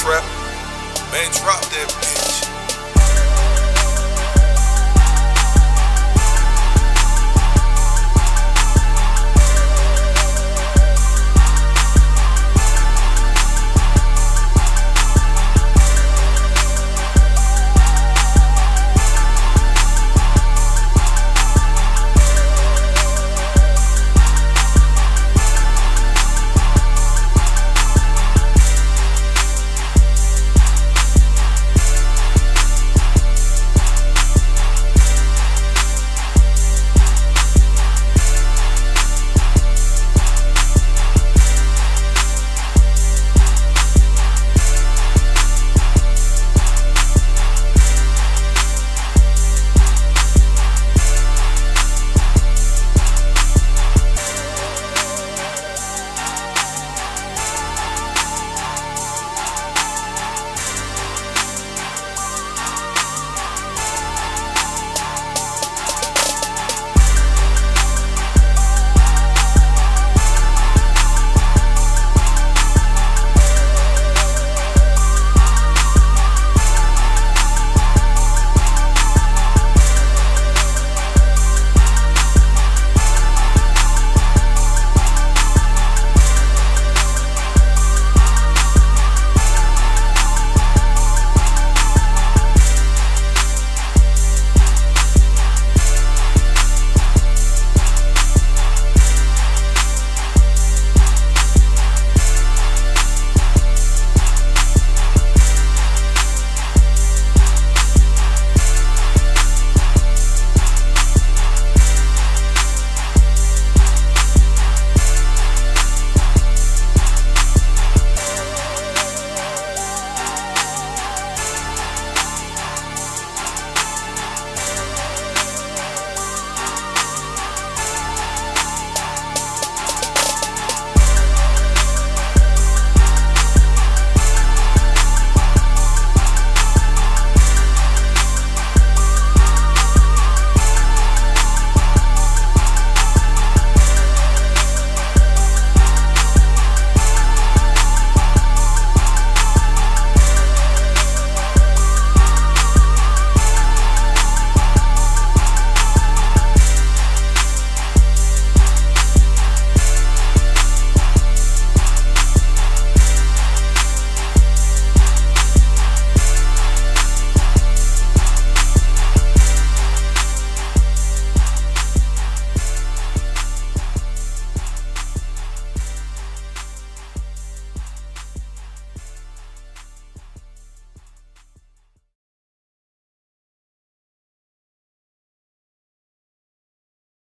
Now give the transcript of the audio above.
trap. Man, drop that bitch.